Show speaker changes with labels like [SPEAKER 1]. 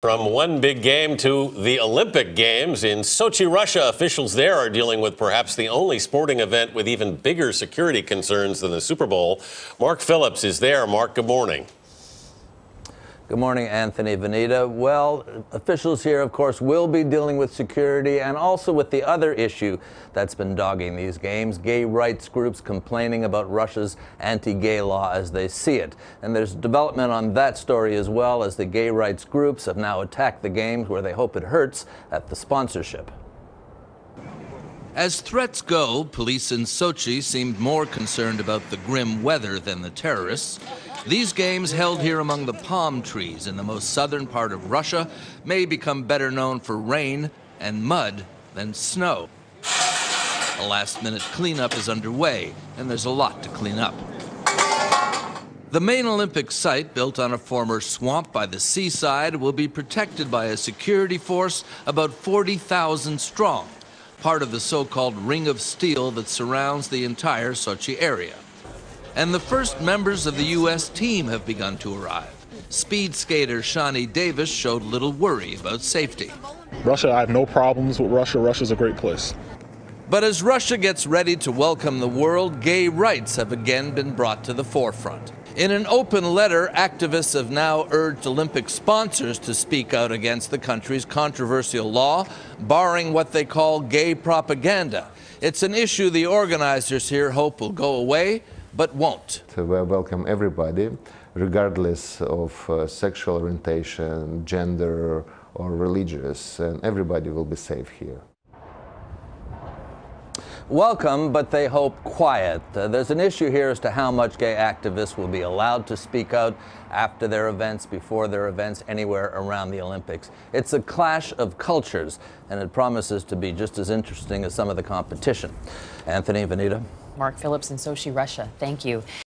[SPEAKER 1] From one big game to the Olympic Games in Sochi, Russia, officials there are dealing with perhaps the only sporting event with even bigger security concerns than the Super Bowl. Mark Phillips is there. Mark, good morning.
[SPEAKER 2] Good morning, Anthony Vinita. Well, officials here, of course, will be dealing with security and also with the other issue that's been dogging these games gay rights groups complaining about Russia's anti gay law as they see it. And there's development on that story as well as the gay rights groups have now attacked the games where they hope it hurts at the sponsorship.
[SPEAKER 3] As threats go, police in Sochi seemed more concerned about the grim weather than the terrorists. These games, held here among the palm trees in the most southern part of Russia, may become better known for rain and mud than snow. A last minute cleanup is underway, and there's a lot to clean up. The main Olympic site, built on a former swamp by the seaside, will be protected by a security force about 40,000 strong part of the so-called ring of steel that surrounds the entire Sochi area. And the first members of the U.S. team have begun to arrive. Speed skater Shani Davis showed little worry about safety.
[SPEAKER 4] Russia, I have no problems with Russia. Russia's a great place.
[SPEAKER 3] But as Russia gets ready to welcome the world, gay rights have again been brought to the forefront. In an open letter, activists have now urged Olympic sponsors to speak out against the country's controversial law, barring what they call gay propaganda. It's an issue the organizers here hope will go away, but won't.
[SPEAKER 5] We welcome everybody, regardless of uh, sexual orientation, gender, or religious, and everybody will be safe here
[SPEAKER 2] welcome, but they hope quiet. Uh, there's an issue here as to how much gay activists will be allowed to speak out after their events, before their events, anywhere around the Olympics. It's a clash of cultures, and it promises to be just as interesting as some of the competition. Anthony, Vinita.
[SPEAKER 6] Mark Phillips in Sochi, Russia. Thank you.